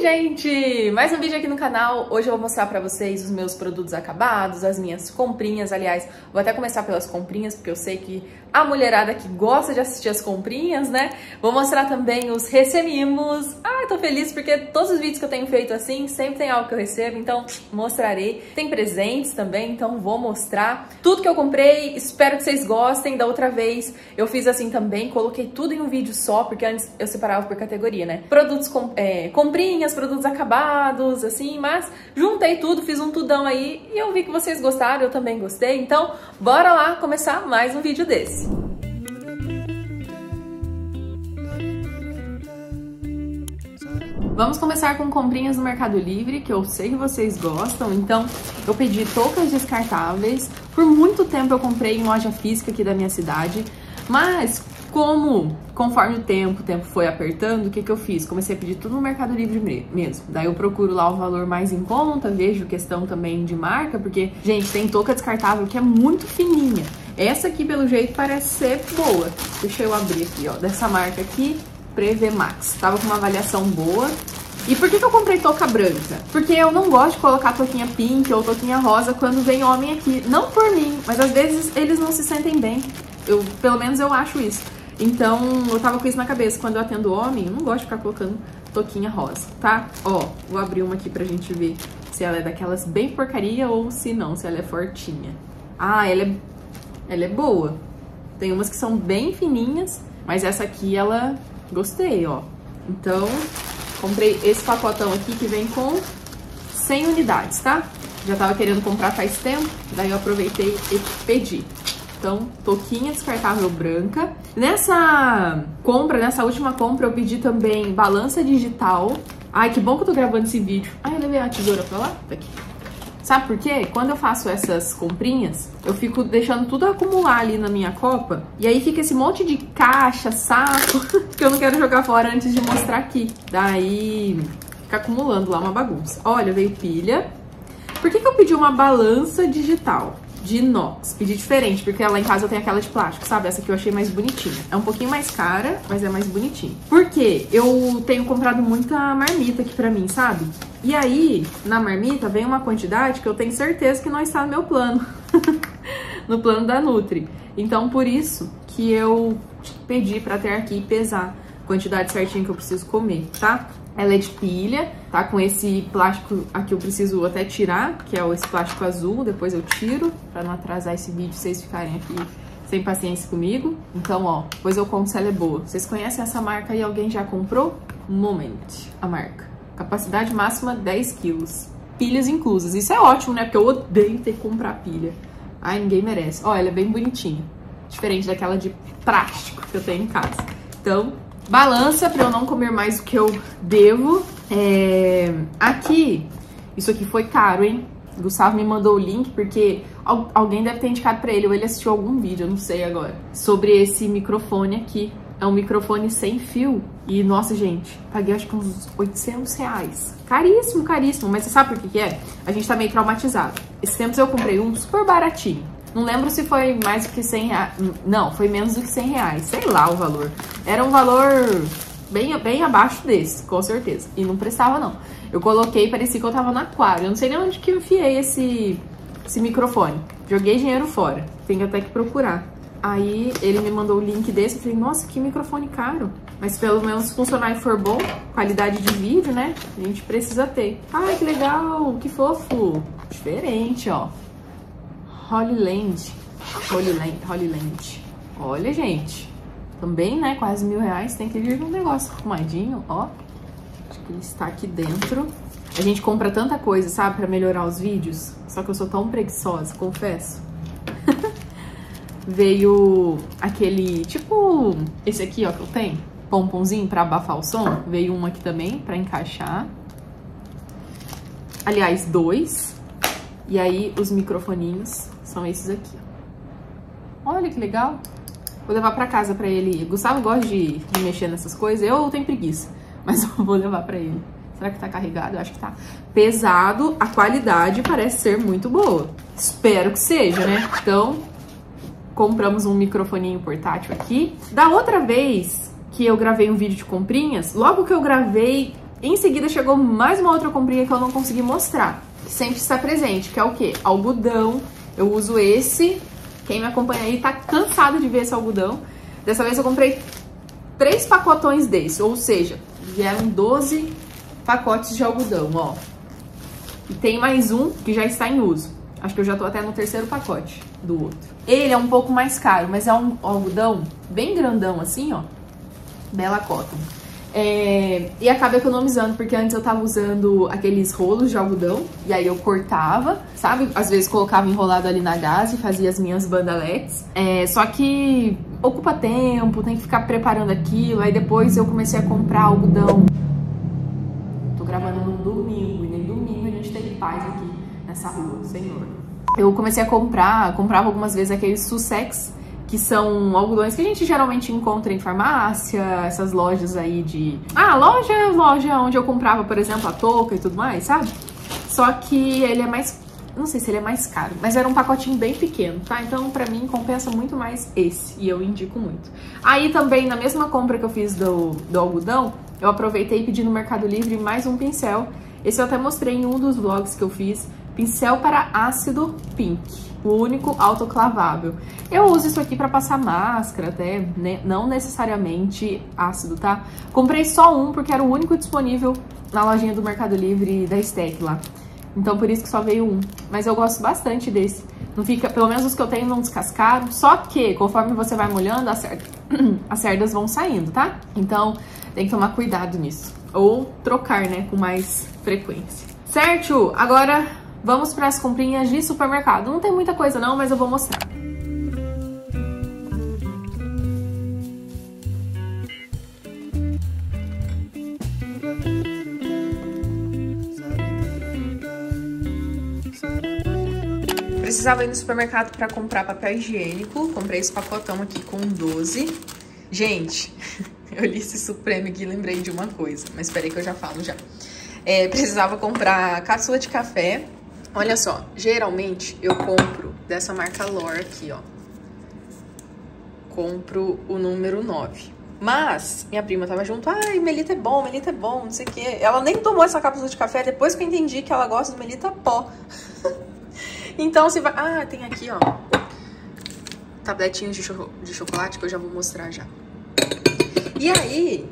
Oi, gente! Mais um vídeo aqui no canal. Hoje eu vou mostrar pra vocês os meus produtos acabados, as minhas comprinhas. Aliás, vou até começar pelas comprinhas, porque eu sei que a mulherada que gosta de assistir as comprinhas, né? Vou mostrar também os recebimos. Ah, tô feliz porque todos os vídeos que eu tenho feito assim, sempre tem algo que eu recebo, então mostrarei. Tem presentes também, então vou mostrar tudo que eu comprei. Espero que vocês gostem. Da outra vez eu fiz assim também, coloquei tudo em um vídeo só, porque antes eu separava por categoria, né? Produtos com, é, comprinhas, produtos acabados, assim, mas juntei tudo, fiz um tudão aí e eu vi que vocês gostaram, eu também gostei. Então, bora lá começar mais um vídeo desse. Vamos começar com comprinhas no Mercado Livre, que eu sei que vocês gostam. Então, eu pedi toucas descartáveis. Por muito tempo eu comprei em loja física aqui da minha cidade, mas como, conforme o tempo, o tempo foi apertando, o que, que eu fiz? Comecei a pedir tudo no Mercado Livre mesmo. Daí eu procuro lá o valor mais em conta, vejo questão também de marca, porque, gente, tem touca descartável que é muito fininha. Essa aqui, pelo jeito, parece ser boa. Deixa eu abrir aqui, ó, dessa marca aqui, Preve Max. Tava com uma avaliação boa. E por que, que eu comprei touca branca? Porque eu não gosto de colocar touquinha pink ou touquinha rosa quando vem homem aqui. Não por mim, mas às vezes eles não se sentem bem. Eu, pelo menos eu acho isso. Então, eu tava com isso na cabeça. Quando eu atendo homem, eu não gosto de ficar colocando touquinha rosa, tá? Ó, vou abrir uma aqui pra gente ver se ela é daquelas bem porcaria ou se não, se ela é fortinha. Ah, ela é, ela é boa. Tem umas que são bem fininhas, mas essa aqui, ela... Gostei, ó. Então, comprei esse pacotão aqui que vem com 100 unidades, tá? Já tava querendo comprar faz tempo, daí eu aproveitei e pedi. Então, touquinha descartável branca. Nessa compra, nessa última compra, eu pedi também balança digital. Ai, que bom que eu tô gravando esse vídeo. Ai, eu levei a tesoura pra lá? Tá aqui. Sabe por quê? Quando eu faço essas comprinhas, eu fico deixando tudo acumular ali na minha copa. E aí fica esse monte de caixa, saco, que eu não quero jogar fora antes de mostrar aqui. Daí fica acumulando lá uma bagunça. Olha, veio pilha. Por que, que eu pedi uma balança digital? De inox. Pedi diferente, porque lá em casa eu tenho aquela de plástico, sabe? Essa aqui eu achei mais bonitinha. É um pouquinho mais cara, mas é mais bonitinha. Por quê? Eu tenho comprado muita marmita aqui pra mim, sabe? E aí, na marmita, vem uma quantidade que eu tenho certeza que não está no meu plano. no plano da Nutri. Então, por isso que eu pedi pra ter aqui pesar a quantidade certinha que eu preciso comer, tá? Ela é de pilha, tá? Com esse plástico aqui eu preciso até tirar, que é esse plástico azul, depois eu tiro, pra não atrasar esse vídeo, vocês ficarem aqui sem paciência comigo. Então, ó, depois eu conto se ela é boa. Vocês conhecem essa marca aí? Alguém já comprou? Moment, a marca. Capacidade máxima 10 quilos. Pilhas inclusas. Isso é ótimo, né? Porque eu odeio ter que comprar pilha. Ai, ninguém merece. Ó, ela é bem bonitinha. Diferente daquela de plástico que eu tenho em casa. Então, Balança para eu não comer mais do que eu devo. É... Aqui, isso aqui foi caro, hein? O Gustavo me mandou o link porque alguém deve ter indicado para ele ou ele assistiu algum vídeo, eu não sei agora, sobre esse microfone aqui. É um microfone sem fio. E, nossa, gente, paguei acho que uns 800 reais. Caríssimo, caríssimo. Mas você sabe por que, que é? A gente tá meio traumatizado. Esses tempos eu comprei um super baratinho. Não lembro se foi mais do que 100 reais. Não, foi menos do que 100 reais. Sei lá o valor. Era um valor bem, bem abaixo desse, com certeza. E não prestava, não. Eu coloquei, parecia que eu tava no aquário. Eu não sei nem onde que eu enfiei esse, esse microfone. Joguei dinheiro fora. Tem até que procurar. Aí ele me mandou o link desse. Eu falei, nossa, que microfone caro. Mas pelo menos funcionar e for bom, qualidade de vídeo, né? A gente precisa ter. Ai, que legal, que fofo. Diferente, ó. Hollyland. Hollyland, Hollyland. Olha, gente. Também, né? Quase mil reais. Tem que vir num negócio arrumadinho, ó. Acho que ele está aqui dentro. A gente compra tanta coisa, sabe? Pra melhorar os vídeos. Só que eu sou tão preguiçosa, confesso. Veio aquele, tipo, esse aqui, ó, que eu tenho. Pomponzinho pra abafar o som. Veio um aqui também pra encaixar. Aliás, dois. E aí, os microfoninhos são esses aqui. Olha que legal. Vou levar pra casa pra ele. Gustavo gosta de, de mexer nessas coisas. Eu tenho preguiça, mas eu vou levar pra ele. Será que tá carregado? Eu acho que tá. Pesado, a qualidade parece ser muito boa. Espero que seja, né? Então, compramos um microfoninho portátil aqui. Da outra vez que eu gravei um vídeo de comprinhas, logo que eu gravei, Em seguida chegou mais uma outra comprinha que eu não consegui mostrar, que sempre está presente, que é o quê? Algodão. Eu uso esse. Quem me acompanha aí tá cansado de ver esse algodão. Dessa vez eu comprei três pacotões desse, ou seja, vieram 12 pacotes de algodão, ó. E tem mais um que já está em uso. Acho que eu já tô até no terceiro pacote do outro. Ele é um pouco mais caro, mas é um algodão bem grandão assim, ó. Bela Cotton. É, e acaba economizando, porque antes eu tava usando aqueles rolos de algodão, e aí eu cortava, sabe? Às vezes colocava enrolado ali na gás e fazia as minhas bandaletes. É, só que ocupa tempo, tem que ficar preparando aquilo, aí depois eu comecei a comprar algodão. Tô gravando no domingo, e nem domingo a gente tem paz aqui nessa rua, senhor. Eu comecei a comprar, comprava algumas vezes aqueles Sussex que são algodões que a gente geralmente encontra em farmácia, essas lojas aí de. Ah, loja, loja onde eu comprava, por exemplo, a touca e tudo mais, sabe? Só que ele é mais. Não sei se ele é mais caro, mas era um pacotinho bem pequeno, tá? Então, pra mim, compensa muito mais esse, e eu indico muito. Aí também, na mesma compra que eu fiz do, do algodão, eu aproveitei e pedi no Mercado Livre mais um pincel. Esse eu até mostrei em um dos vlogs que eu fiz. Pincel para ácido pink o único autoclavável. Eu uso isso aqui para passar máscara, até, né? não necessariamente ácido, tá? Comprei só um porque era o único disponível na lojinha do Mercado Livre da Stack lá. Então por isso que só veio um. Mas eu gosto bastante desse. Não fica, pelo menos os que eu tenho não descascaram. Só que conforme você vai molhando, as, cerdas, as cerdas vão saindo, tá? Então tem que tomar cuidado nisso. Ou trocar, né, com mais frequência. Certo? Agora Vamos para as comprinhas de supermercado. Não tem muita coisa não, mas eu vou mostrar. Precisava ir no supermercado para comprar papel higiênico. Comprei esse pacotão aqui com 12. Gente, eu li esse Supremo aqui e lembrei de uma coisa. Mas esperei que eu já falo já. É, precisava comprar cápsula de café Olha só, geralmente eu compro dessa marca Lore aqui, ó. Compro o número 9. Mas minha prima tava junto, ai, Melita é bom, Melita é bom, não sei o quê. Ela nem tomou essa cápsula de café depois que eu entendi que ela gosta do Melita pó. então se vai. Ah, tem aqui, ó. Tabletinhos de, cho de chocolate que eu já vou mostrar já. E aí,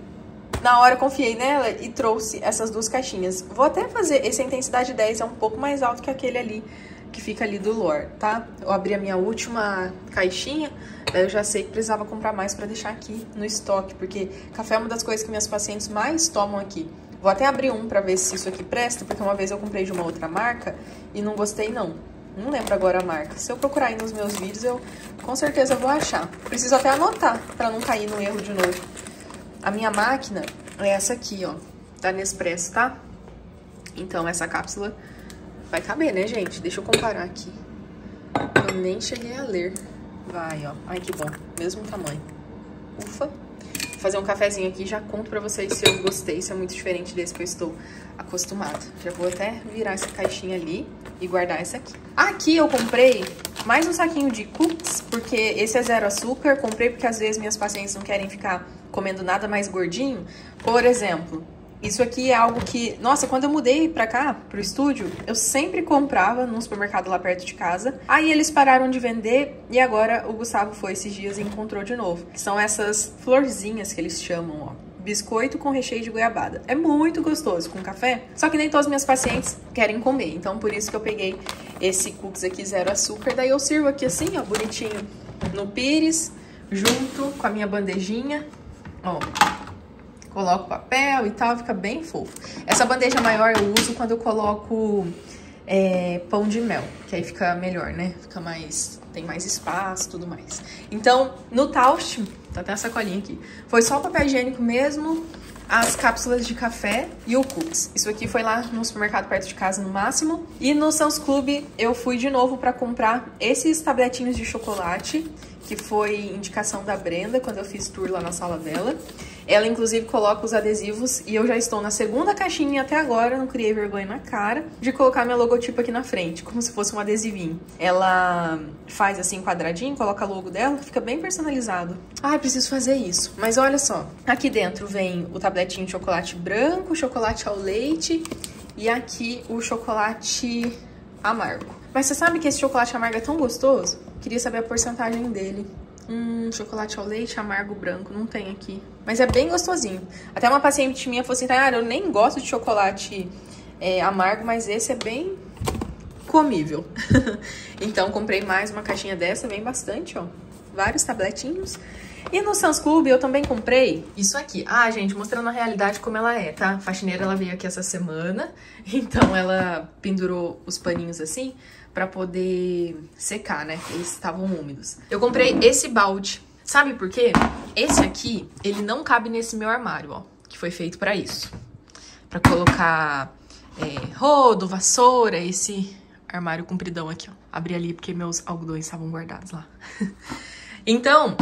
na hora eu confiei nela e trouxe essas duas caixinhas. Vou até fazer, esse intensidade 10 é um pouco mais alto que aquele ali, que fica ali do Lore, tá? Eu abri a minha última caixinha, daí eu já sei que precisava comprar mais pra deixar aqui no estoque, porque café é uma das coisas que minhas pacientes mais tomam aqui. Vou até abrir um pra ver se isso aqui presta, porque uma vez eu comprei de uma outra marca e não gostei não. Não lembro agora a marca. Se eu procurar aí nos meus vídeos, eu com certeza vou achar. Preciso até anotar pra não cair no erro de novo. A minha máquina é essa aqui, ó, da Nespresso, tá? Então, essa cápsula vai caber, né, gente? Deixa eu comparar aqui. Eu nem cheguei a ler. Vai, ó. Ai, que bom. Mesmo tamanho. Ufa. Vou fazer um cafezinho aqui já conto pra vocês se eu gostei, se é muito diferente desse que eu estou acostumado. Já vou até virar essa caixinha ali e guardar essa aqui. Aqui eu comprei mais um saquinho de cookies, porque esse é zero açúcar. Comprei porque às vezes minhas pacientes não querem ficar comendo nada mais gordinho. Por exemplo, isso aqui é algo que, nossa, quando eu mudei pra cá, pro estúdio, eu sempre comprava num supermercado lá perto de casa. Aí eles pararam de vender e agora o Gustavo foi esses dias e encontrou de novo. São essas florzinhas que eles chamam, ó. Biscoito com recheio de goiabada. É muito gostoso com café, só que nem todos os meus pacientes querem comer. Então por isso que eu peguei esse cookies aqui zero açúcar. Daí eu sirvo aqui assim, ó, bonitinho no pires, junto com a minha bandejinha Ó, coloco papel e tal, fica bem fofo. Essa bandeja maior eu uso quando eu coloco é, pão de mel, que aí fica melhor, né? Fica mais, tem mais espaço tudo mais. Então, no Taust, tá até a sacolinha aqui, foi só o papel higiênico mesmo, as cápsulas de café e o cookies. Isso aqui foi lá no supermercado perto de casa no máximo. E no Sans Club eu fui de novo para comprar esses tabletinhos de chocolate que foi indicação da Brenda quando eu fiz tour lá na sala dela. Ela, inclusive, coloca os adesivos e eu já estou na segunda caixinha até agora, não criei vergonha na cara, de colocar meu logotipo aqui na frente, como se fosse um adesivinho. Ela faz assim quadradinho, coloca logo dela, fica bem personalizado. Ai, preciso fazer isso. Mas olha só, aqui dentro vem o tabletinho de chocolate branco, chocolate ao leite e aqui o chocolate amargo. Mas você sabe que esse chocolate amargo é tão gostoso? Queria saber a porcentagem dele. Hum, chocolate ao leite amargo branco, não tem aqui. Mas é bem gostosinho. Até uma paciente minha falou assim, ah, eu nem gosto de chocolate é, amargo, mas esse é bem comível. então comprei mais uma caixinha dessa, vem bastante, ó. Vários tabletinhos. E no Sans Club eu também comprei isso aqui. Ah, gente, mostrando a realidade como ela é, tá? A faxineira, ela veio aqui essa semana, então ela pendurou os paninhos assim para poder secar, né? Eles estavam úmidos. Eu comprei esse balde. Sabe por quê? Esse aqui, ele não cabe nesse meu armário, ó. Que foi feito para isso. Para colocar é, rodo, vassoura, esse armário compridão aqui, ó. Abri ali porque meus algodões estavam guardados lá. então,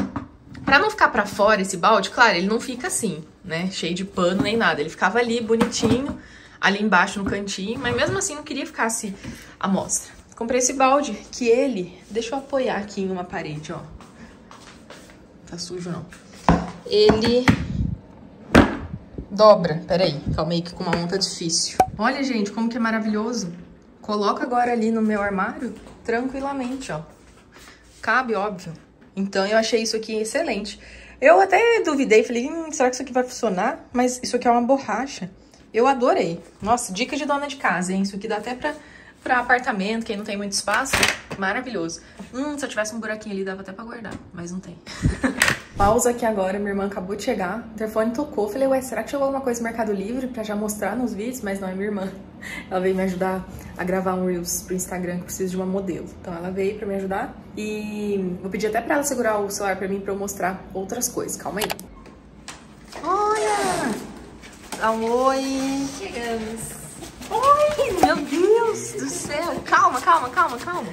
Pra não ficar pra fora esse balde, claro, ele não fica assim, né? Cheio de pano nem nada. Ele ficava ali, bonitinho, ali embaixo no cantinho, mas mesmo assim não queria ficar assim à mostra. Comprei esse balde, que ele... Deixa eu apoiar aqui em uma parede, ó. Tá sujo, não. Ele dobra. Peraí, calma aí que com uma mão tá difícil. Olha, gente, como que é maravilhoso. Coloca agora ali no meu armário, tranquilamente, ó. Cabe, óbvio. Então eu achei isso aqui excelente. Eu até duvidei, falei, hum, será que isso aqui vai funcionar? Mas isso aqui é uma borracha. Eu adorei. Nossa, dica de dona de casa, hein? Isso aqui dá até pra, pra apartamento, quem não tem muito espaço. Maravilhoso. Hum, se eu tivesse um buraquinho ali, dava até pra guardar, mas não tem. Pausa aqui agora, minha irmã acabou de chegar, o telefone tocou, falei, ué, será que chegou alguma coisa no Mercado Livre pra já mostrar nos vídeos? Mas não, é minha irmã. Ela veio me ajudar a gravar um Reels pro Instagram que precisa de uma modelo. Então ela veio pra me ajudar e vou pedir até pra ela segurar o celular pra mim pra eu mostrar outras coisas. Calma aí. Olha! Dá um oi! Chegamos. Meu Deus do céu! Calma, calma, calma, calma.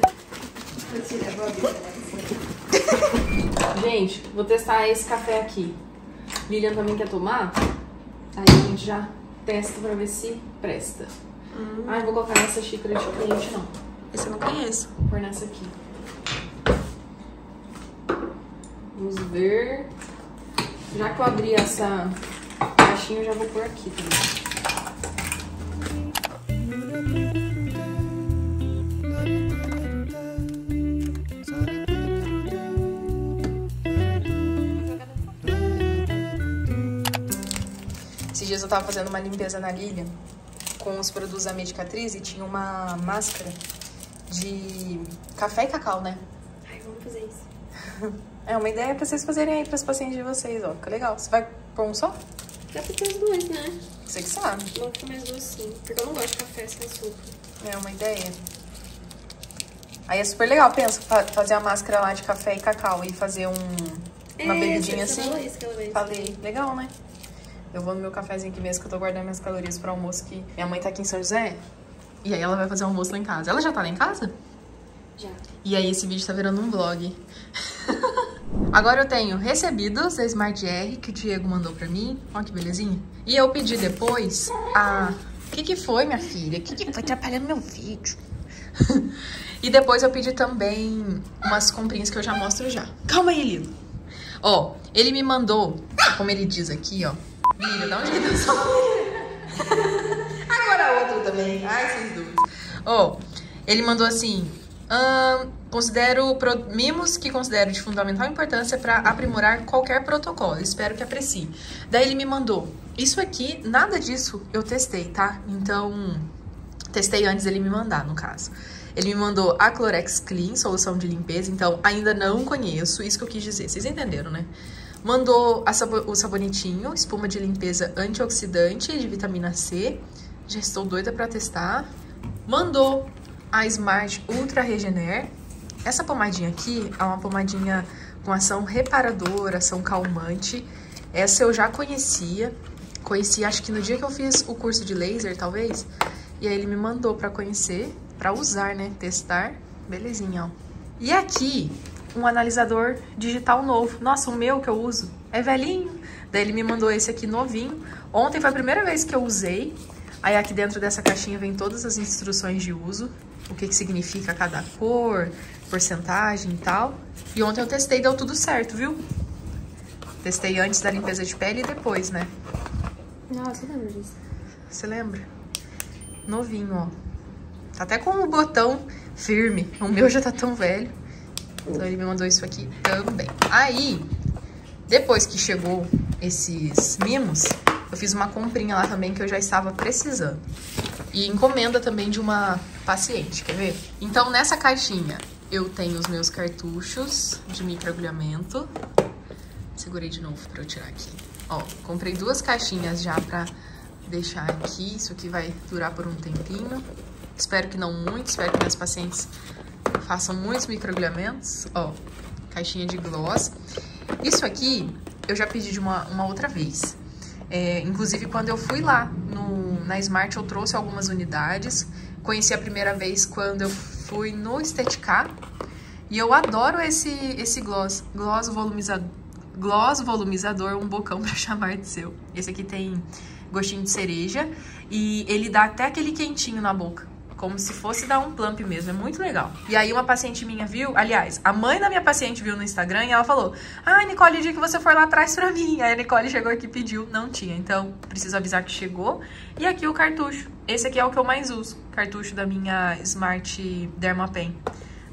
Gente, vou testar esse café aqui. Lilian também quer tomar? Aí a gente já testa pra ver se presta. Hum. Ah, eu vou colocar nessa xícara de cliente, não. Esse eu não conheço. Vou pôr nessa aqui. Vamos ver. Já que eu abri essa caixinha, eu já vou pôr aqui também. Tava fazendo uma limpeza na Lilian com os produtos da Medicatriz e tinha uma máscara de café e cacau, né? Ai, vamos fazer isso. É uma ideia pra vocês fazerem aí pras pacientes de vocês, ó. Fica legal. Você vai pôr um só? Dá pra ter as duas, né? Você que sabe. Vou comer as duas sim. Porque eu não gosto de café sem açúcar. É uma ideia. Aí é super legal, pensa, fa- fazer a máscara lá de café e cacau e fazer um, uma É, bebidinha assim. falou isso aquela vez. Falei, legal, né? Eu vou no meu cafezinho aqui mesmo, que eu tô guardando minhas calorias pro almoço, que minha mãe tá aqui em São José. E aí ela vai fazer um almoço lá em casa. Ela já tá lá em casa? Já. E aí esse vídeo tá virando um vlog. Agora eu tenho recebidos da Smart R que o Diego mandou pra mim. Olha que belezinha. E eu pedi depois a... O que que foi, minha filha? O que que foi atrapalhando meu vídeo? e depois eu pedi também umas comprinhas que eu já mostro já. Calma aí, Lilo. Ó, ele me mandou, como ele diz aqui, ó. Lilo, dá um jeito só. Agora outro também. Ai, vocês dois. Ó, ele mandou assim... considero mimos que considero de fundamental importância para aprimorar qualquer protocolo. Espero que aprecie. Daí ele me mandou. Isso aqui, nada disso eu testei, tá? Então, testei antes dele me mandar, no caso. Ele me mandou a Clorex Clean, solução de limpeza, então ainda não conheço, isso que eu quis dizer. Vocês entenderam, né? Mandou o sabonetinho, espuma de limpeza antioxidante de vitamina C. Já estou doida pra testar. Mandou a Smart Ultra Regener. Essa pomadinha aqui é uma pomadinha com ação reparadora, ação calmante. Essa eu já conhecia. Conheci, acho que no dia que eu fiz o curso de laser, talvez. E aí ele me mandou pra conhecer, pra usar, né? Testar. Belezinha, ó. E aqui, um analisador digital novo. Nossa, o meu que eu uso é velhinho. Daí ele me mandou esse aqui novinho. Ontem foi a primeira vez que eu usei. Aí aqui dentro dessa caixinha vem todas as instruções de uso. O que que significa cada cor, porcentagem e tal. E ontem eu testei e deu tudo certo, viu? Testei antes da limpeza de pele e depois, né? Nossa, eu lembro disso. Você lembra? Novinho, ó. Tá até com o botão firme. O meu já tá tão velho. Então ele me mandou isso aqui também. Aí, depois que chegou esses mimos, eu fiz uma comprinha lá também que eu já estava precisando. E encomenda também de uma paciente, quer ver? Então nessa caixinha eu tenho os meus cartuchos de microagulhamento. Segurei de novo pra eu tirar aqui. Ó, comprei duas caixinhas já pra deixar aqui. Isso aqui vai durar por um tempinho. Espero que não muito, espero que minhas pacientes façam muitos microagulhamentos. Ó, caixinha de gloss. Isso aqui eu já pedi de uma, uma outra vez. É, inclusive, quando eu fui lá no, na Smart, eu trouxe algumas unidades. Conheci a primeira vez quando eu fui no Esteticá. E eu adoro esse, esse gloss. Gloss volumizador. Gloss volumizador, um bocão pra chamar de seu. Esse aqui tem gostinho de cereja e ele dá até aquele quentinho na boca como se fosse dar um plump mesmo, é muito legal. E aí uma paciente minha viu, aliás, a mãe da minha paciente viu no Instagram e ela falou, ah, Nicole, o dia que você for lá atrás pra mim. Aí a Nicole chegou aqui e pediu, não tinha, então preciso avisar que chegou. E aqui o cartucho, esse aqui é o que eu mais uso, cartucho da minha Smart Dermapen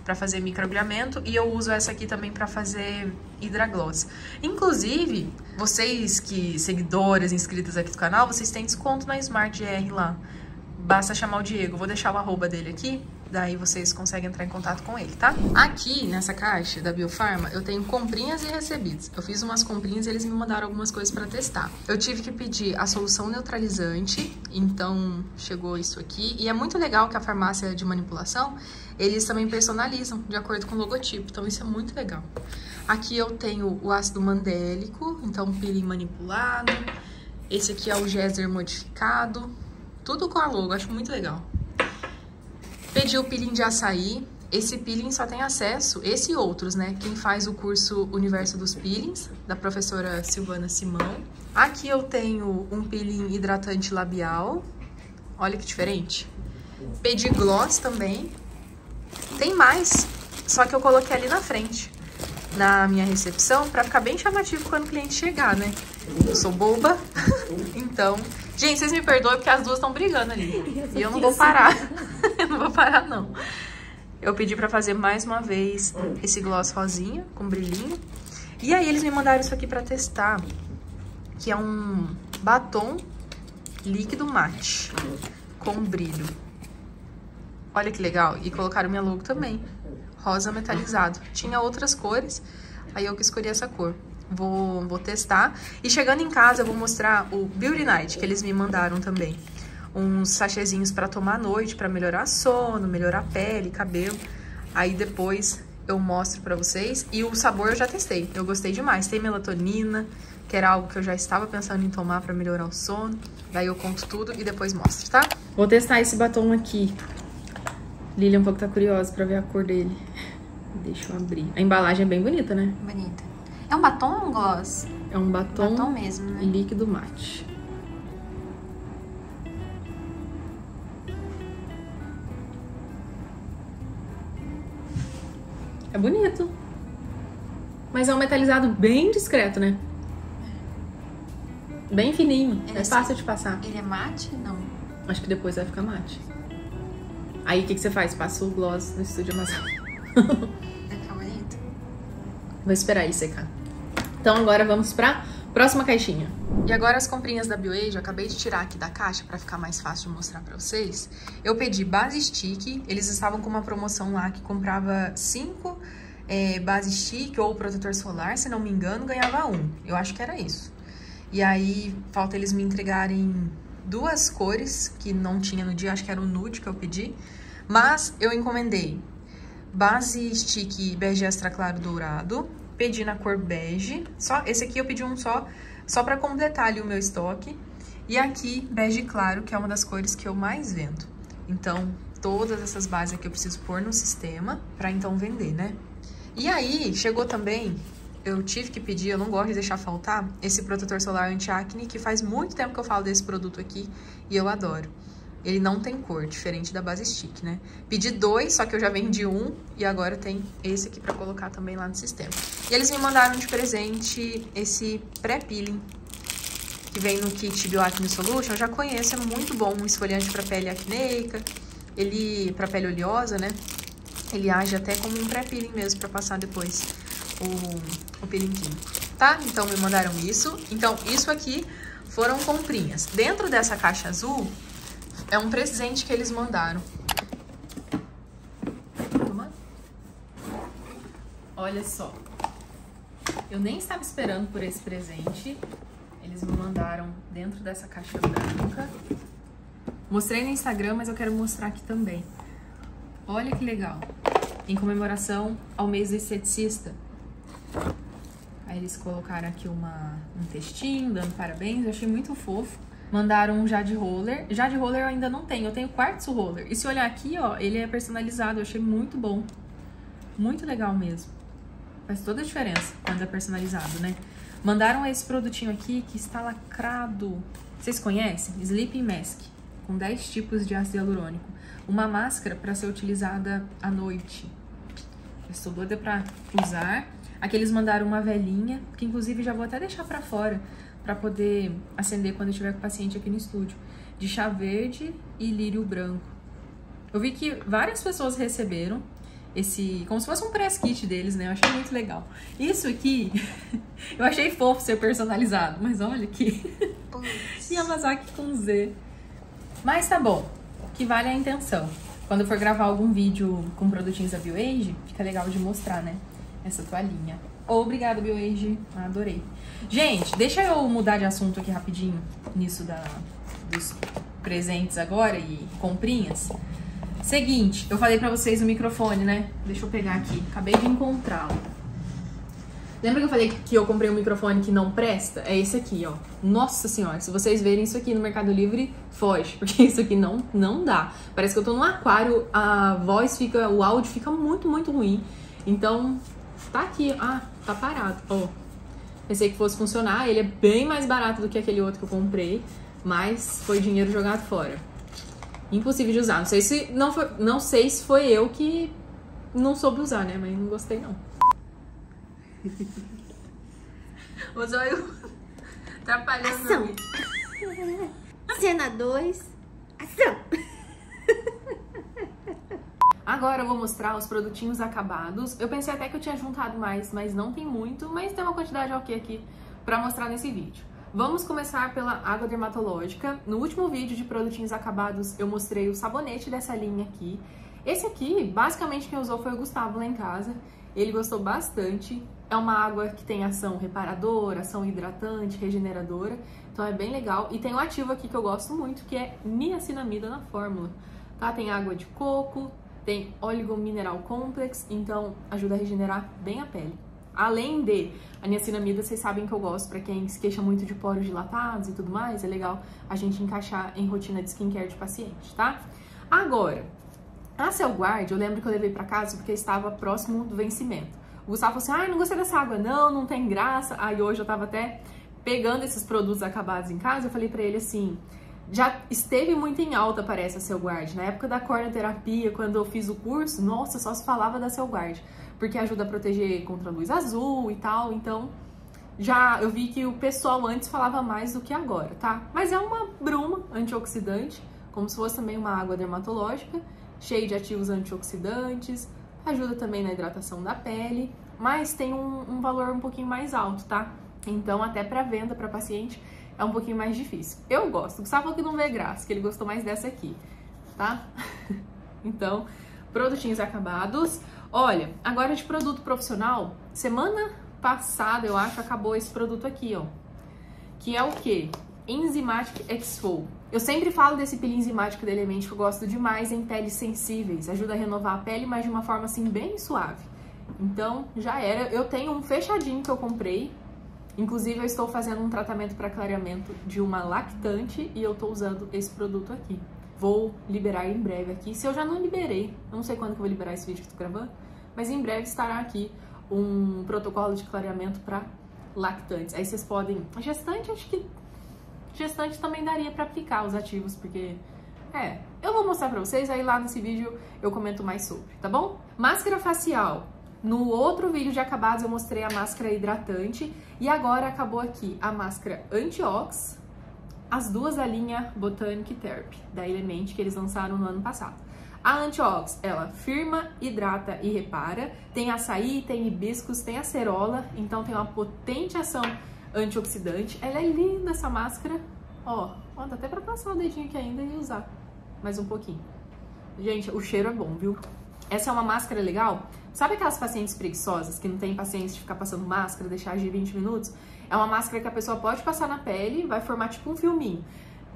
para fazer microagulhamento e eu uso essa aqui também para fazer hidragloss. Inclusive, vocês que seguidoras inscritas aqui do canal, vocês têm desconto na Smart GR lá basta chamar o Diego. Vou deixar o arroba dele aqui, daí vocês conseguem entrar em contato com ele, tá? Aqui, nessa caixa da Biofarma, eu tenho comprinhas e recebidos. Eu fiz umas comprinhas e eles me mandaram algumas coisas pra testar. Eu tive que pedir a solução neutralizante, então chegou isso aqui. E é muito legal que a farmácia de manipulação, eles também personalizam de acordo com o logotipo, então isso é muito legal. Aqui eu tenho o ácido mandélico, então peeling manipulado. Esse aqui é o Géser modificado, tudo com a logo, acho muito legal. Pedi o peeling de açaí. Esse peeling só tem acesso, esse e outros, né? Quem faz o curso Universo dos Peelings, da professora Silvana Simão. Aqui eu tenho um peeling hidratante labial. Olha que diferente. Pedi gloss também. Tem mais, só que eu coloquei ali na frente, na minha recepção, pra ficar bem chamativo quando o cliente chegar, né? Eu sou boba, então Gente, vocês me perdoem porque as duas estão brigando ali. E eu não vou parar. eu não vou parar, não. Eu pedi pra fazer mais uma vez esse gloss rosinha, com brilhinho. E aí eles me mandaram isso aqui pra testar, que é um batom líquido mate, com brilho. Olha que legal. E colocaram minha logo também, rosa metalizado. Tinha outras cores, aí eu que escolhi essa cor. Vou, vou testar. E chegando em casa, eu vou mostrar o Beauty Night, que eles me mandaram também. Uns sachezinhos para tomar à noite, para melhorar sono, melhorar a pele, cabelo. Aí depois eu mostro pra vocês. E o sabor eu já testei, eu gostei demais. Tem melatonina, que era algo que eu já estava pensando em tomar pra melhorar o sono. Daí eu conto tudo e depois mostro, tá? Vou testar esse batom aqui. Lilian um pouco tá curiosa pra ver a cor dele. Deixa eu abrir. A embalagem é bem bonita, né? Bonita. É um batom ou um gloss? É um batom, batom mesmo, né? líquido mate. É bonito. Mas é um metalizado bem discreto, né? Bem fininho. Ele é fácil de passar. Ele é mate? Não. Acho que depois vai ficar mate. Aí o que, que você faz? Passa o gloss no estúdio amassado. Vai ficar bonito? Vou esperar ele secar. Então agora vamos para próxima caixinha. E agora as comprinhas da BioAge, eu acabei de tirar aqui da caixa para ficar mais fácil de mostrar para vocês. Eu pedi base stick, eles estavam com uma promoção lá que comprava 5 é, base stick ou protetor solar, se não me engano, ganhava um. Eu acho que era isso. E aí falta eles me entregarem duas cores que não tinha no dia, acho que era o nude que eu pedi. Mas eu encomendei base stick bege extra claro dourado, pedi na cor bege. Só, esse aqui eu pedi um só, só pra completar ali o meu estoque. E aqui, bege claro, que é uma das cores que eu mais vendo. Então, todas essas bases aqui eu preciso pôr no sistema pra então vender, né? E aí, chegou também eu tive que pedir, eu não gosto de deixar faltar, esse protetor solar anti-acne, que faz muito tempo que eu falo desse produto aqui e eu adoro. Ele não tem cor, diferente da base stick, né? Pedi dois, só que eu já vendi um e agora tem esse aqui pra colocar também lá no sistema. E eles me mandaram de presente esse pré-peeling, que vem no kit Bioacne Solution. Eu já conheço, é muito bom, um esfoliante pra pele acneica, ele pra pele oleosa, né? Ele age até como um pré-peeling mesmo pra passar depois o, o peeling químico, tá? Então me mandaram isso. Então isso aqui foram comprinhas. Dentro dessa caixa azul é um presente que eles mandaram. Olha só. Eu nem estava esperando por esse presente. Eles me mandaram dentro dessa caixa branca. Mostrei no Instagram, mas eu quero mostrar aqui também. Olha que legal. Em comemoração ao mês do esteticista. Aí eles colocaram aqui uma, um textinho, dando parabéns. Eu achei muito fofo. Mandaram um Jade Roller. Jade Roller eu ainda não tenho, eu tenho Quartzo Roller. E se olhar aqui, ó, ele é personalizado, eu achei muito bom. Muito legal mesmo. Faz toda a diferença quando é personalizado, né? Mandaram esse produtinho aqui que está lacrado. Vocês conhecem? Sleeping Mask, com 10 tipos de ácido hialurônico. Uma máscara para ser utilizada à noite. Eu estou doida para usar. Aqui eles mandaram uma velhinha, que inclusive já vou até deixar para fora, para poder acender quando eu estiver com o paciente aqui no estúdio, de chá verde e lírio branco. Eu vi que várias pessoas receberam esse, como se fosse um press kit deles, né? Eu achei muito legal. Isso aqui, eu achei fofo ser personalizado, mas olha aqui. Yamazaki com Z. Mas tá bom, que vale a intenção. Quando eu for gravar algum vídeo com produtinhos da BioAge, fica legal de mostrar, né? Essa toalhinha. Obrigada, BioAge. Adorei. Gente, deixa eu mudar de assunto aqui rapidinho nisso da, dos presentes agora e comprinhas. Seguinte, eu falei pra vocês o microfone, né? Deixa eu pegar aqui. Acabei de encontrá-lo. Lembra que eu falei que eu comprei um microfone que não presta? É esse aqui, ó. Nossa senhora, se vocês verem isso aqui no Mercado Livre, foge. Porque isso aqui não, não dá. Parece que eu tô num aquário, a voz fica, o áudio fica muito, muito ruim. Então, tá aqui. Ah, tá parado, ó. Pensei que fosse funcionar. Ele é bem mais barato do que aquele outro que eu comprei, mas foi dinheiro jogado fora. Impossível de usar. Não sei se não foi, não sei se foi eu que não soube usar, né? Mas não gostei não. o zóio atrapalhando. Ação. Cena 2. Ação. Agora eu vou mostrar os produtinhos acabados. Eu pensei até que eu tinha juntado mais, mas não tem muito, mas tem uma quantidade ok aqui pra mostrar nesse vídeo. Vamos começar pela água dermatológica. No último vídeo de produtinhos acabados, eu mostrei o sabonete dessa linha aqui. Esse aqui, basicamente quem usou foi o Gustavo lá em casa. Ele gostou bastante. É uma água que tem ação reparadora, ação hidratante, regeneradora. Então é bem legal. E tem um ativo aqui que eu gosto muito, que é niacinamida na fórmula. Tá? Tem água de coco, tem óleo mineral complex, então ajuda a regenerar bem a pele. Além de a niacinamida, vocês sabem que eu gosto, para quem se queixa muito de poros dilatados e tudo mais, é legal a gente encaixar em rotina de skincare de paciente, tá? Agora, a Celguard, eu lembro que eu levei para casa porque estava próximo do vencimento. O Gustavo falou assim, ah, não gostei dessa água não, não tem graça. Aí hoje eu tava até pegando esses produtos acabados em casa, eu falei para ele assim, já esteve muito em alta, parece, a Celguard. Na época da cornoterapia, quando eu fiz o curso, nossa, só se falava da Celguard, porque ajuda a proteger contra a luz azul e tal, então já eu vi que o pessoal antes falava mais do que agora, tá? Mas é uma bruma antioxidante, como se fosse também uma água dermatológica, cheia de ativos antioxidantes, ajuda também na hidratação da pele, mas tem um, um valor um pouquinho mais alto, tá? Então, até para venda para paciente, é um pouquinho mais difícil. Eu gosto. O Gustavo que não vê graça, que ele gostou mais dessa aqui, tá? então, produtinhos acabados. Olha, agora de produto profissional, semana passada, eu acho, acabou esse produto aqui, ó. Que é o quê? Enzymatic Exfol. Eu sempre falo desse peeling enzimático da Element que eu gosto demais em peles sensíveis. Ajuda a renovar a pele, mas de uma forma assim bem suave. Então, já era. Eu tenho um fechadinho que eu comprei, Inclusive, eu estou fazendo um tratamento para clareamento de uma lactante e eu estou usando esse produto aqui. Vou liberar em breve aqui. Se eu já não liberei, não sei quando que eu vou liberar esse vídeo que estou gravando, mas em breve estará aqui um protocolo de clareamento para lactantes. Aí vocês podem. Gestante, acho que. Gestante também daria para aplicar os ativos, porque. É, eu vou mostrar pra vocês, aí lá nesse vídeo eu comento mais sobre, tá bom? Máscara facial. No outro vídeo de acabados eu mostrei a máscara hidratante e agora acabou aqui a máscara anti-ox, as duas da linha Botanic Therapy, da Element, que eles lançaram no ano passado. A Antiox, ela firma, hidrata e repara. Tem açaí, tem hibiscos, tem acerola, então tem uma potente ação antioxidante. Ela é linda essa máscara. Ó, ó dá até pra passar o dedinho aqui ainda e usar mais um pouquinho. Gente, o cheiro é bom, viu? Essa é uma máscara legal. Sabe aquelas pacientes preguiçosas que não tem paciência de ficar passando máscara, deixar de 20 minutos? É uma máscara que a pessoa pode passar na pele, vai formar tipo um filminho.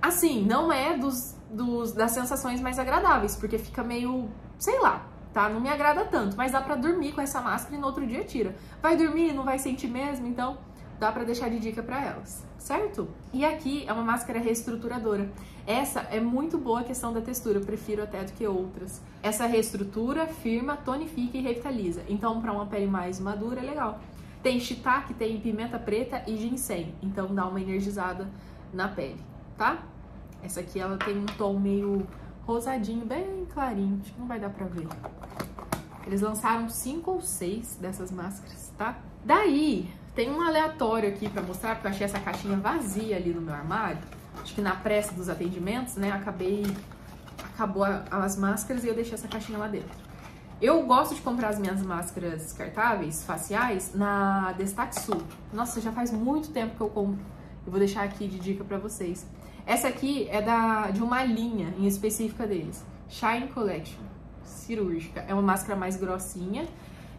Assim, não é dos, dos, das sensações mais agradáveis, porque fica meio, sei lá, tá? Não me agrada tanto, mas dá pra dormir com essa máscara e no outro dia tira. Vai dormir, não vai sentir mesmo, então dá pra deixar de dica pra elas, certo? E aqui é uma máscara reestruturadora. Essa é muito boa a questão da textura, eu prefiro até do que outras. Essa reestrutura, firma, tonifica e revitaliza. Então, pra uma pele mais madura, é legal. Tem shiitake, tem pimenta preta e ginseng, então dá uma energizada na pele, tá? Essa aqui ela tem um tom meio rosadinho, bem clarinho, acho que não vai dar pra ver. Eles lançaram cinco ou seis dessas máscaras, tá? Daí, tem um aleatório aqui pra mostrar, porque eu achei essa caixinha vazia ali no meu armário. Acho que na pressa dos atendimentos, né, acabei... Acabou as máscaras e eu deixei essa caixinha lá dentro. Eu gosto de comprar as minhas máscaras descartáveis, faciais, na Destaque Sul. Nossa, já faz muito tempo que eu compro. Eu vou deixar aqui de dica pra vocês. Essa aqui é da, de uma linha em específica deles, Shine Collection, cirúrgica. É uma máscara mais grossinha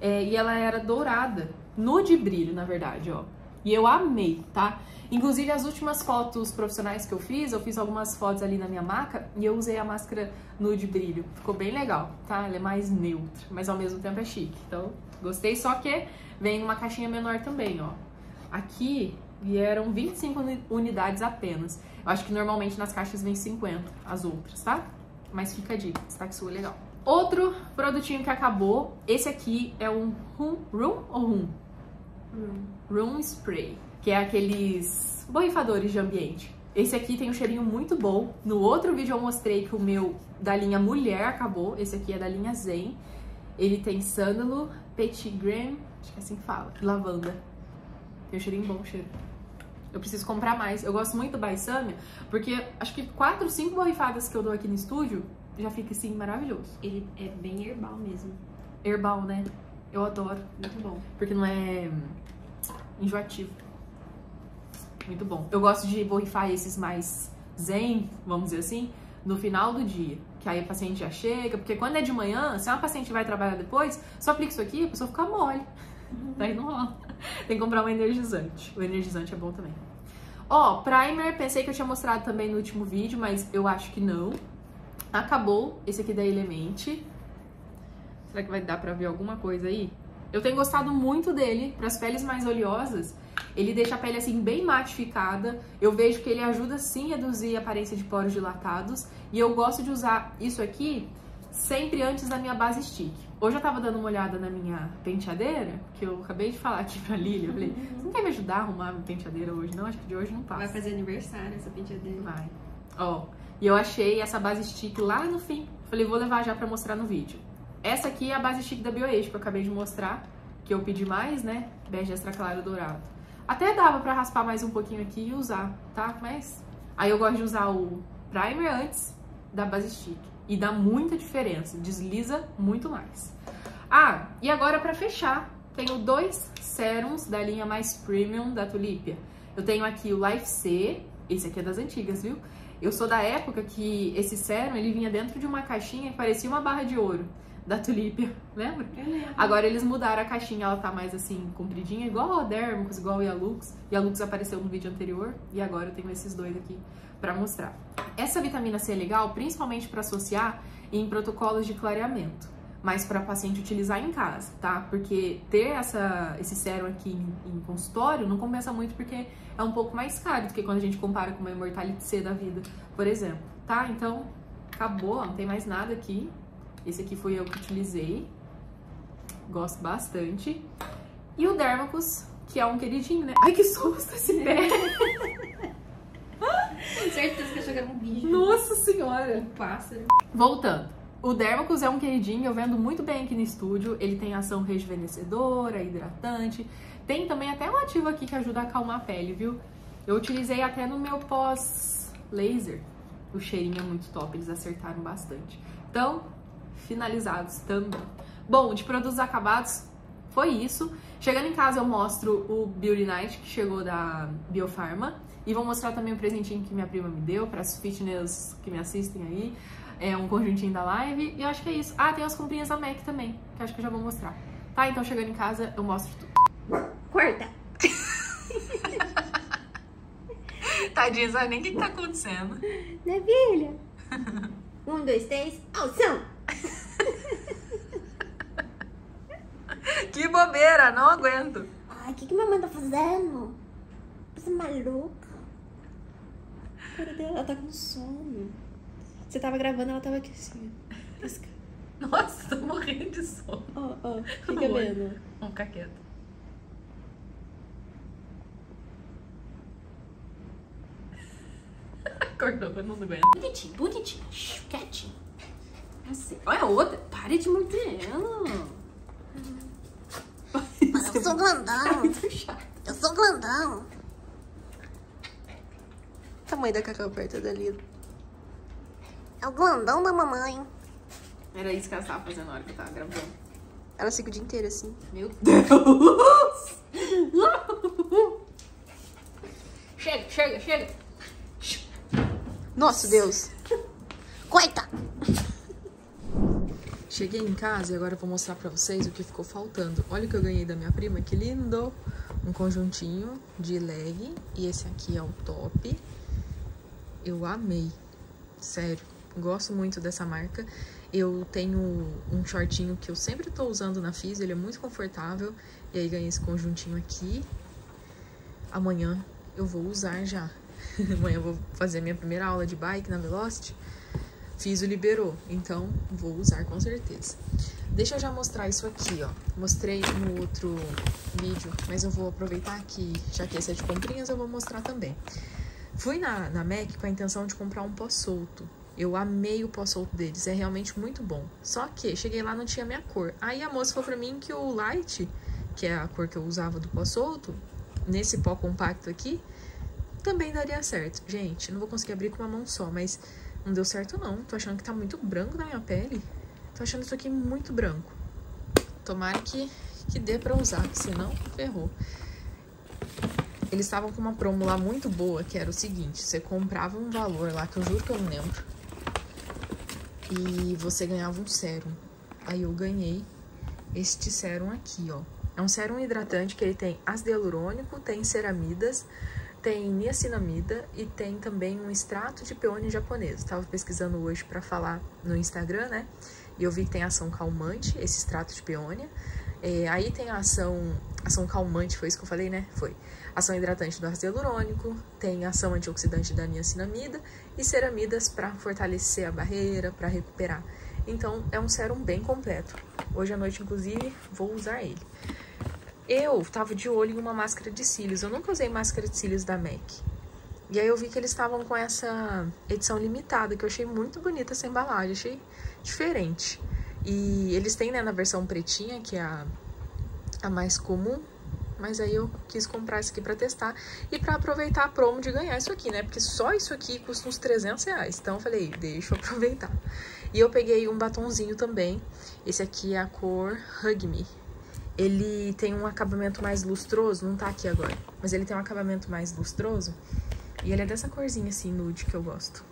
é, e ela era dourada, nude brilho, na verdade, ó. E eu amei, tá? Inclusive, as últimas fotos profissionais que eu fiz, eu fiz algumas fotos ali na minha maca e eu usei a máscara nude brilho. Ficou bem legal, tá? Ela é mais neutra, mas ao mesmo tempo é chique. Então, gostei, só que vem numa caixinha menor também, ó. Aqui vieram 25 unidades apenas. Eu acho que normalmente nas caixas vem 50, as outras, tá? Mas fica a dica, destaque sua é legal. Outro produtinho que acabou, esse aqui é um Room, room ou Room? Room. Room Spray, que é aqueles borrifadores de ambiente. Esse aqui tem um cheirinho muito bom. No outro vídeo eu mostrei que o meu da linha Mulher acabou. Esse aqui é da linha Zen. Ele tem sândalo, petit grain, acho que é assim que fala, lavanda. Tem um cheirinho bom, cheiro. Eu preciso comprar mais. Eu gosto muito do Baissâmia, porque acho que quatro, cinco borrifadas que eu dou aqui no estúdio já fica assim maravilhoso. Ele é bem herbal mesmo. Herbal, né? Eu adoro. Muito bom. Porque não é enjoativo. Muito bom. Eu gosto de borrifar esses mais zen, vamos dizer assim, no final do dia. Que aí a paciente já chega, porque quando é de manhã, se uma paciente vai trabalhar depois, só aplica isso aqui, a pessoa fica mole. Daí não rola. Tem que comprar um energizante. O energizante é bom também. Ó, primer, pensei que eu tinha mostrado também no último vídeo, mas eu acho que não. Acabou esse aqui da Element. Será que vai dar pra ver alguma coisa aí? Eu tenho gostado muito dele para as peles mais oleosas. Ele deixa a pele assim bem matificada. Eu vejo que ele ajuda sim a reduzir a aparência de poros dilatados. E eu gosto de usar isso aqui sempre antes da minha base stick. Hoje eu tava dando uma olhada na minha penteadeira, que eu acabei de falar aqui pra Lilia. Eu falei, você não quer me ajudar a arrumar minha penteadeira hoje? Não, acho que de hoje não passa. Vai fazer aniversário essa penteadeira. Vai. Ó, e eu achei essa base stick lá no fim. Falei, vou levar já pra mostrar no vídeo. Essa aqui é a base stick da BioAge que eu acabei de mostrar, que eu pedi mais, né? Bege extra claro dourado. Até dava pra raspar mais um pouquinho aqui e usar, tá? Mas aí eu gosto de usar o primer antes da base stick. E dá muita diferença, desliza muito mais. Ah, e agora para fechar, tenho dois serums da linha mais premium da Tulipia. Eu tenho aqui o Life C, esse aqui é das antigas, viu? Eu sou da época que esse sérum ele vinha dentro de uma caixinha que parecia uma barra de ouro da Tulipia, lembra? Agora eles mudaram a caixinha, ela tá mais assim, compridinha, igual a Dermicus, igual a Yalux. Yalux apareceu no vídeo anterior e agora eu tenho esses dois aqui para mostrar. Essa vitamina C é legal principalmente para associar em protocolos de clareamento, mas para paciente utilizar em casa, tá? Porque ter essa, esse sérum aqui em, em, consultório não compensa muito porque é um pouco mais caro do que quando a gente compara com uma Immortality C da vida, por exemplo, tá? Então, acabou, não tem mais nada aqui. Esse aqui foi eu que utilizei, gosto bastante. E o Dermacus, que é um queridinho, né? Ai, que susto esse pé! Certeza que achou que era um bicho. Nossa senhora! Um pássaro. Voltando. O Dermacus é um queridinho, eu vendo muito bem aqui no estúdio. Ele tem ação rejuvenescedora, hidratante. Tem também até um ativo aqui que ajuda a acalmar a pele, viu? Eu utilizei até no meu pós-laser. O cheirinho é muito top, eles acertaram bastante. Então, finalizados também. Bom, de produtos acabados, foi isso. Chegando em casa eu mostro o Beauty Night que chegou da Biofarma. E vou mostrar também o presentinho que minha prima me deu para as fitness que me assistem aí. É um conjuntinho da live. E eu acho que é isso. Ah, tem as comprinhas da MAC também, que eu acho que eu já vou mostrar. Tá, então chegando em casa eu mostro tudo. Corta. Tadinha, sabe nem o que, que tá acontecendo. Né, filha? Um, dois, três, ação! Que bobeira, não aguento. Ai, o que, que mamãe tá fazendo? Você é maluca? Ela tá com sono. Você tava gravando, ela tava aqui assim. Pisca. Nossa, tô morrendo de sono. Ó, ó, fica vendo. Vamos ficar quieto. Acordou, eu não aguento. Bonitinho, bonitinho. Shhh, Quietinho. Assim. Olha a outra. Pare de morder ela. Eu sou grandão. Muito chato. Eu sou grandão. Tamanho da cacau perto dali. É o grandão da mamãe. Era isso que ela tava fazendo na hora que eu tava gravando. Ela fica o dia inteiro assim. Meu Deus! Chega, chega, chega. Nossa, Deus. Coita! Cheguei em casa e agora eu vou mostrar pra vocês o que ficou faltando. Olha o que eu ganhei da minha prima, que lindo! Um conjuntinho de leg e esse aqui é o top. Eu amei. Sério, gosto muito dessa marca. Eu tenho um shortinho que eu sempre tô usando na Fizz, ele é muito confortável. E aí ganhei esse conjuntinho aqui. Amanhã eu vou usar já. Amanhã eu vou fazer minha primeira aula de bike na Velocity. Fiz o liberou, então vou usar com certeza. Deixa eu já mostrar isso aqui, ó. Mostrei no outro vídeo, mas eu vou aproveitar que, já que esse é de comprinhas, eu vou mostrar também. Fui na, na MAC com a intenção de comprar um pó solto. Eu amei o pó solto deles, é realmente muito bom. Só que cheguei lá não tinha minha cor. Aí a moça falou pra mim que o light, que é a cor que eu usava do pó solto, nesse pó compacto aqui, também daria certo. Gente, não vou conseguir abrir com uma mão só, mas não deu certo não. Tô achando que tá muito branco na minha pele. Tô achando isso aqui muito branco. Tomara que, que dê pra usar, senão ferrou. Eles estavam com uma promo lá muito boa, que era o seguinte, você comprava um valor lá, que eu juro que eu não lembro, e você ganhava um sérum. Aí eu ganhei este sérum aqui, ó. É um sérum hidratante que ele tem ácido hialurônico, tem ceramidas, tem niacinamida e tem também um extrato de peônio japonês. Estava pesquisando hoje para falar no Instagram, né? E eu vi que tem ação calmante, esse extrato de peônia. É, aí tem a ação, ação calmante, foi isso que eu falei, né? Foi. Ação hidratante do ácido hialurônico, tem ação antioxidante da niacinamida e ceramidas para fortalecer a barreira, para recuperar. Então é um sérum bem completo. Hoje à noite, inclusive, vou usar ele. Eu tava de olho em uma máscara de cílios. Eu nunca usei máscara de cílios da MAC. E aí eu vi que eles estavam com essa edição limitada, que eu achei muito bonita essa embalagem, achei diferente. E eles têm, né, na versão pretinha, que é a, a mais comum, mas aí eu quis comprar esse aqui pra testar e pra aproveitar a promo de ganhar isso aqui, né? Porque só isso aqui custa uns 300 reais. Então eu falei, deixa eu aproveitar. E eu peguei um batonzinho também. Esse aqui é a cor Hug Me. Ele tem um acabamento mais lustroso, não tá aqui agora, mas ele tem um acabamento mais lustroso. E ele é dessa corzinha assim, nude, que eu gosto.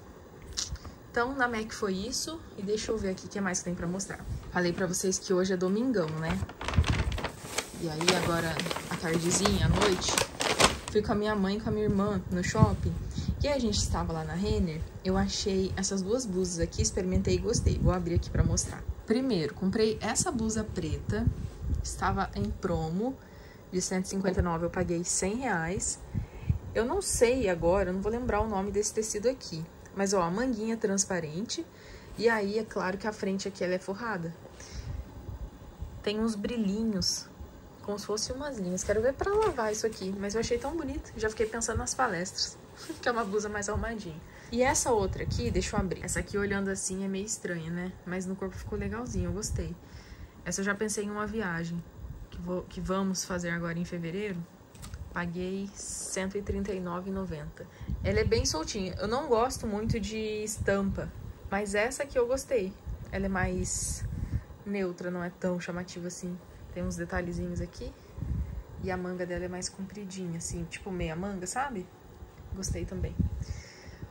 Então, na MAC foi isso. E deixa eu ver aqui o que mais tem pra mostrar. Falei pra vocês que hoje é domingão, né? E aí, agora, tardezinha, à noite, fui com a minha mãe e com a minha irmã no shopping. E a gente estava lá na Renner, eu achei essas duas blusas aqui, experimentei e gostei. Vou abrir aqui pra mostrar. Primeiro, comprei essa blusa preta, estava em promo, de 159 eu paguei 100 reais. Eu não sei agora, não vou lembrar o nome desse tecido aqui. Mas, ó, a manguinha transparente. E aí, é claro que a frente aqui ela é forrada. Tem uns brilhinhos como se fosse umas linhas. Quero ver pra lavar isso aqui, mas eu achei tão bonito. Já fiquei pensando nas palestras, que é uma blusa mais arrumadinha. E essa outra aqui, deixa eu abrir. Essa aqui olhando assim é meio estranha, né? Mas no corpo ficou legalzinho, eu gostei. Essa eu já pensei em uma viagem que, vou, que vamos fazer agora em fevereiro. Paguei R$139,90. Ela é bem soltinha. Eu não gosto muito de estampa, mas essa aqui eu gostei. Ela é mais neutra, não é tão chamativa assim. Tem uns detalhezinhos aqui. E a manga dela é mais compridinha, assim, tipo meia manga, sabe? Gostei também.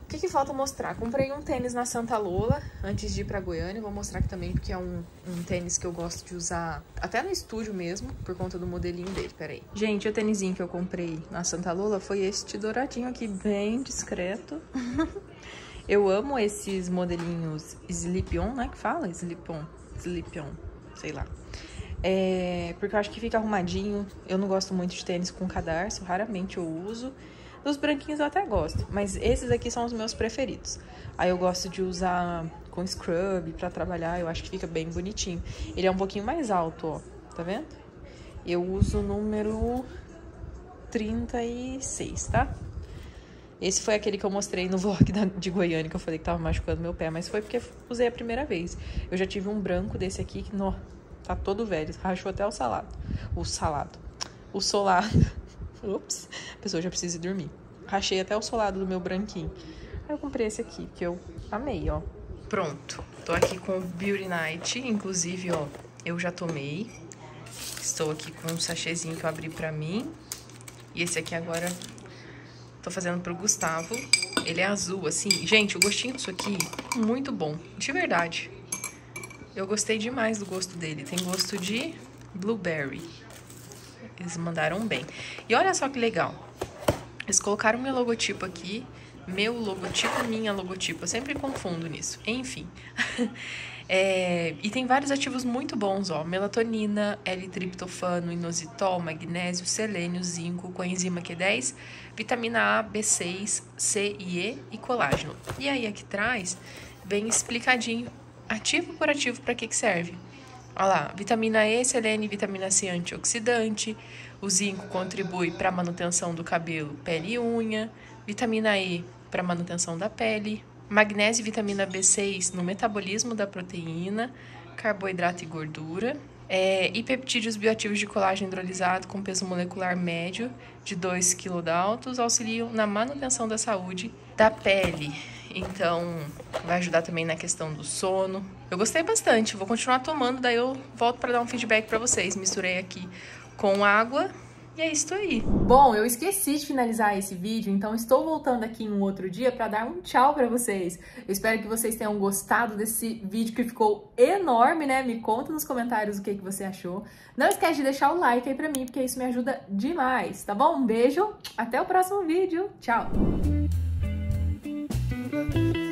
O que, que falta mostrar? Comprei um tênis na Santa Lola antes de ir pra Goiânia. Vou mostrar aqui também porque é um, um tênis que eu gosto de usar até no estúdio mesmo, por conta do modelinho dele. Peraí. Gente, o tênisinho que eu comprei na Santa Lola foi este douradinho aqui, bem discreto. eu amo esses modelinhos Slip-On, né? Que fala? Slip-On. Slip-On. Sei lá. É, porque eu acho que fica arrumadinho. Eu não gosto muito de tênis com cadarço, raramente eu uso. Dos branquinhos eu até gosto, mas esses aqui são os meus preferidos. Aí eu gosto de usar com scrub para trabalhar, eu acho que fica bem bonitinho. Ele é um pouquinho mais alto, ó, tá vendo? Eu uso o número 36, tá? Esse foi aquele que eu mostrei no vlog da, de Goiânia, que eu falei que tava machucando meu pé, mas foi porque usei a primeira vez. Eu já tive um branco desse aqui que, no, tá todo velho, rachou até o salado. O salado. O solado. Ups, a pessoa já precisa dormir. Rachei até o solado do meu branquinho. Aí eu comprei esse aqui, que eu amei, ó. Pronto, tô aqui com o Beauty Night, inclusive, ó, eu já tomei. Estou aqui com um sachêzinho que eu abri pra mim. E esse aqui agora tô fazendo pro Gustavo. Ele é azul, assim. Gente, o gostinho disso aqui, muito bom, de verdade. Eu gostei demais do gosto dele. Tem gosto de blueberry. Eles mandaram bem. E olha só que legal. Eles colocaram meu logotipo aqui. Meu logotipo, minha logotipo. Eu sempre confundo nisso. Enfim. é, e tem vários ativos muito bons, ó. Melatonina, L-triptofano, inositol, magnésio, selênio, zinco, coenzima Q10, vitamina A, B6, C e E e colágeno. E aí aqui atrás vem explicadinho, ativo por ativo, para que que serve. Olha lá, vitamina E, selênio e vitamina C antioxidante. O zinco contribui para a manutenção do cabelo, pele e unha. Vitamina E para manutenção da pele. Magnésio e vitamina B6 no metabolismo da proteína, carboidrato e gordura. É, e peptídeos bioativos de colágeno hidrolisado com peso molecular médio de 2 kDa auxiliam na manutenção da saúde da pele. Então, vai ajudar também na questão do sono. Eu gostei bastante, vou continuar tomando, daí eu volto para dar um feedback para vocês. Misturei aqui com água e é isso aí. Bom, eu esqueci de finalizar esse vídeo, então estou voltando aqui em um outro dia para dar um tchau para vocês. Eu espero que vocês tenham gostado desse vídeo que ficou enorme, né? Me conta nos comentários o que, que você achou. Não esquece de deixar o like aí para mim, porque isso me ajuda demais, tá bom? Um beijo, até o próximo vídeo. Tchau! Christmas.